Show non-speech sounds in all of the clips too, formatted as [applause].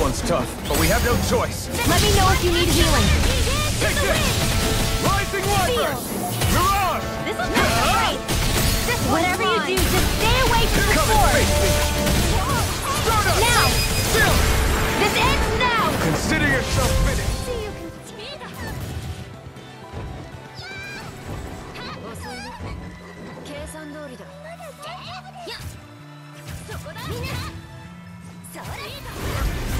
one's tough, but we have no choice. Let me know if you need healing. Take this! Rising Wyvern! Mirage! This'll take the fight. This Whatever you do, just stay away from the Come and sword. face me! Now! Still! This ends now! Consider yourself finished! 計 [laughs]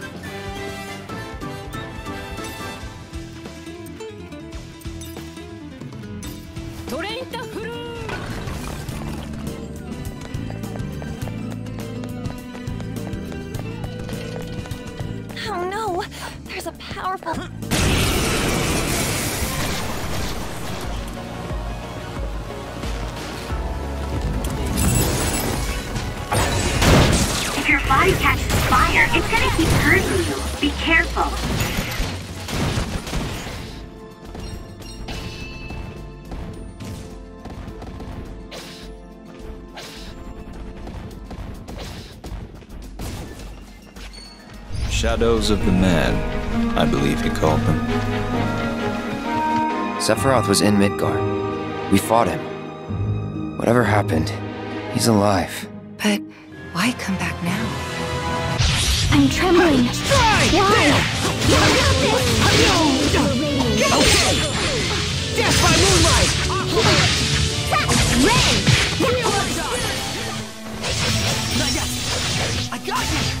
powerful... Shadows of the Man, I believe he called them. Sephiroth was in Midgar. We fought him. Whatever happened, he's alive. But why come back now? I'm trembling. Why? You got this! Okay! Death by moonlight! Rain! I got you!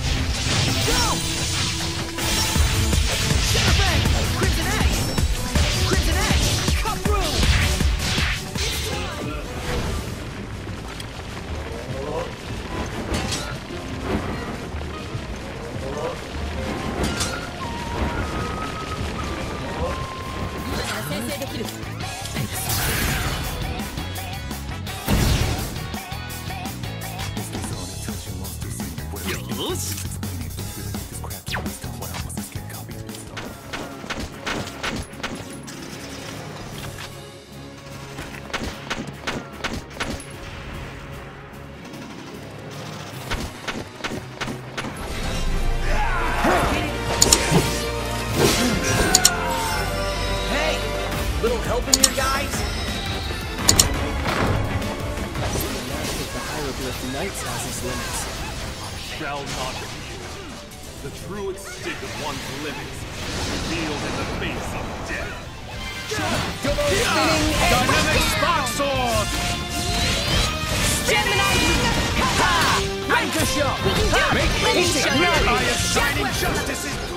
Make peace! Your eye of shining justice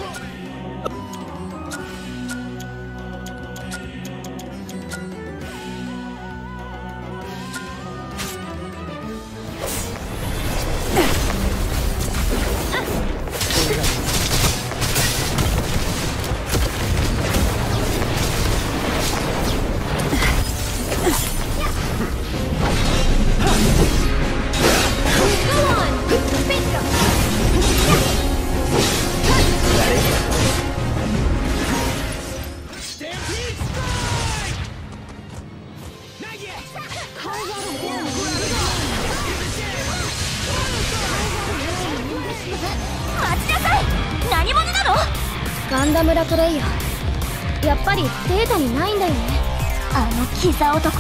あのキザ男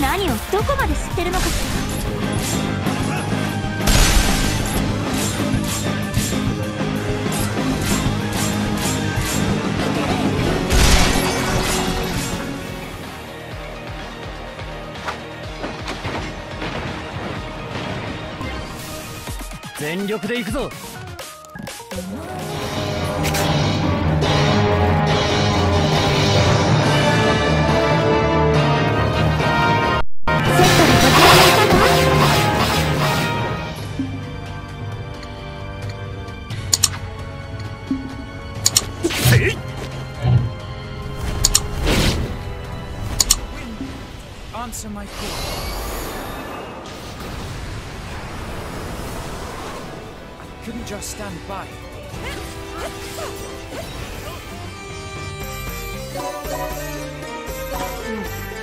何をどこまで知ってるのかしら全力で行くぞ。Answer my call. I couldn't just stand by. [laughs]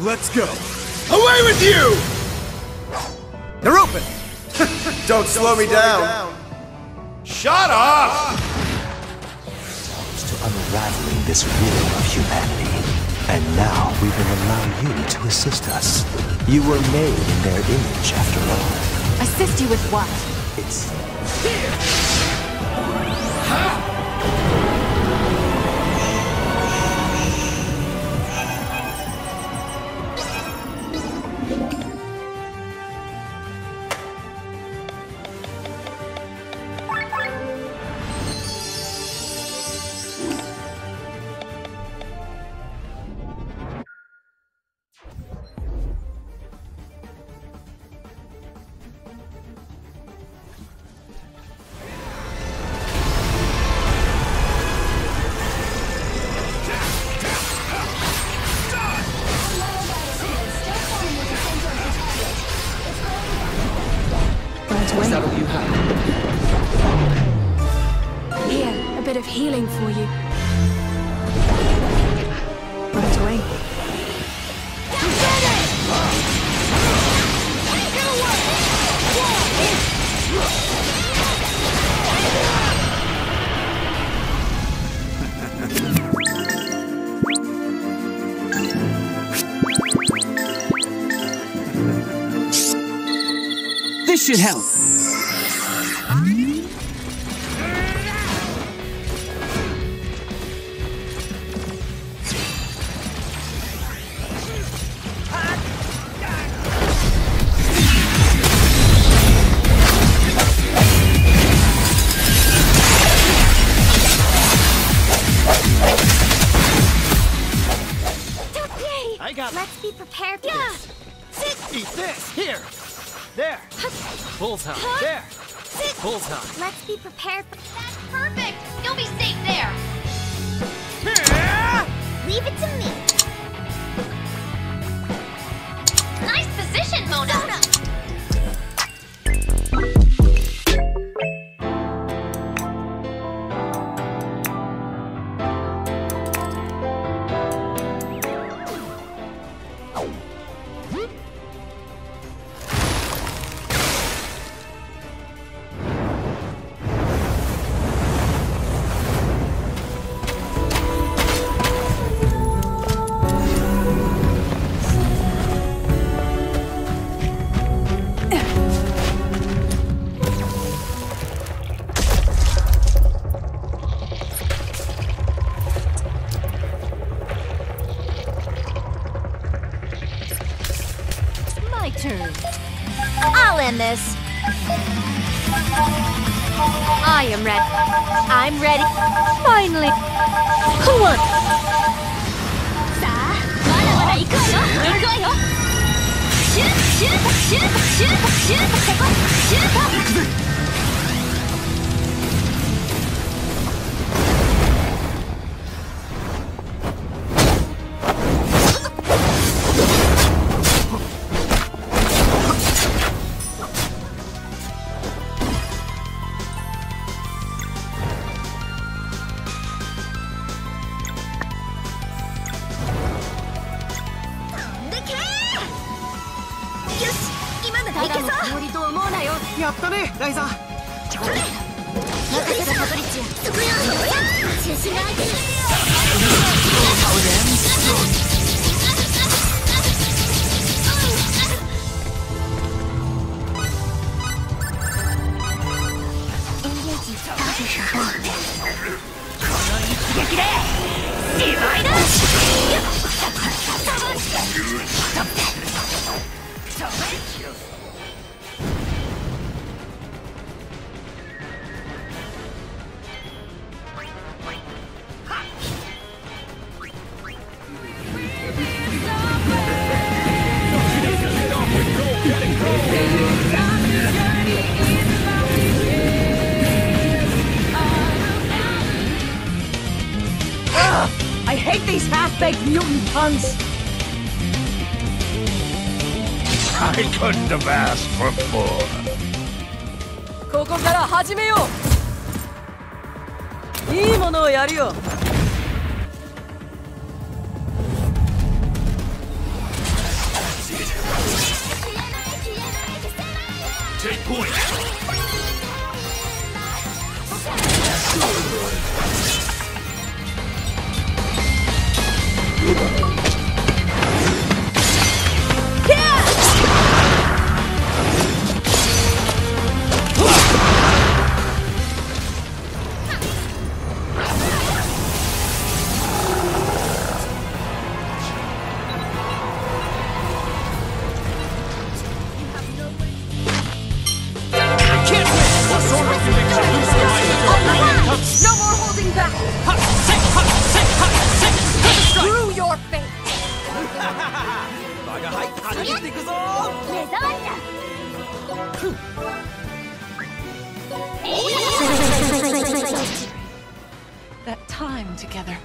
Let's go. Away with you! They're open. [laughs] Don't slow me down. Shut up! to unraveling this riddle of humanity. And now we will allow you to assist us. You were made in their image, after all. Assist you with what? It's Is for you. Right away. This should help. Eat this. Here. There. Bullseye. There. Bullseye. Let's be prepared for That's perfect! You'll be safe there! Leave it to me. Nice position, Mona! My I'll end this! I am ready. I'm ready. Finally! One! Shoot! Shoot! Shoot! Shoot! Shoot! Shoot! 撃でしまいだ I hate these half-baked mutant puns! I couldn't have asked for more. ここから始めよういいものをやるよ Take point. No 目障[laughs] りだ That time together.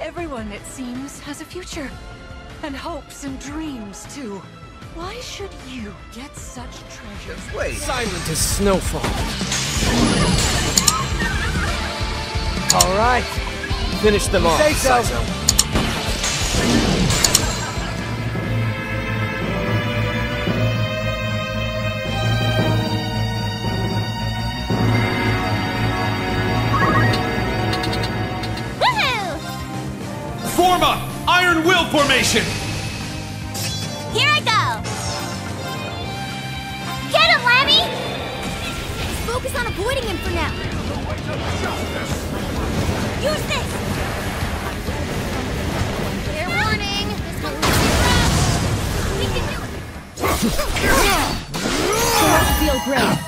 Everyone, it seems, has a future. And hopes and dreams, too. Why should you get such treasures? Wait. Silent as snowfall. All right. Finish them off. Say so. Will Formation! Here I go! Get him, Lammy! Focus on avoiding him for now. Use this! Fair warning! This one will be rough! We can do it! Feel great!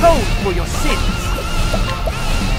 Will atone for your sins!